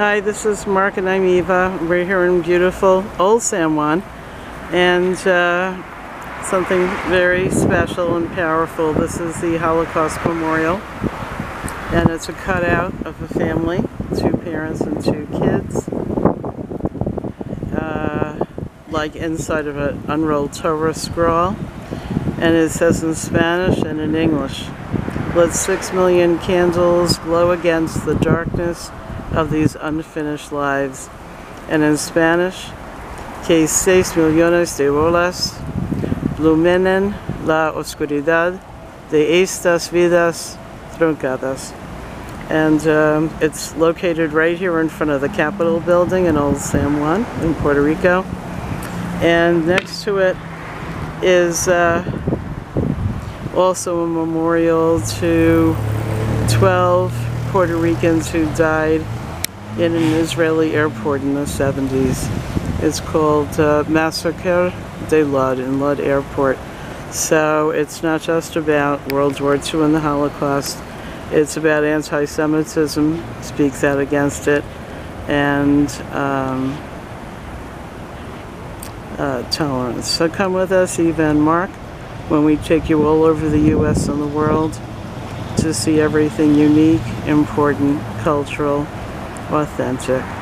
Hi, this is Mark and I'm Eva. We're here in beautiful Old San Juan and uh, something very special and powerful. This is the Holocaust Memorial and it's a cutout of a family, two parents and two kids, uh, like inside of an unrolled Torah scroll and it says in Spanish and in English, let six million candles glow against the darkness of these unfinished lives. And in Spanish, que seis millones de bolas luminen la oscuridad de estas vidas truncadas. And um, it's located right here in front of the Capitol building in Old San Juan in Puerto Rico. And next to it is uh, also a memorial to 12 Puerto Ricans who died in an Israeli airport in the 70s. It's called uh, Massacre de Lod in Lod Airport. So it's not just about World War II and the Holocaust, it's about anti-Semitism, speaks out against it, and um, uh, tolerance. So come with us, Eva and Mark, when we take you all over the U.S. and the world to see everything unique, important, cultural, authentic.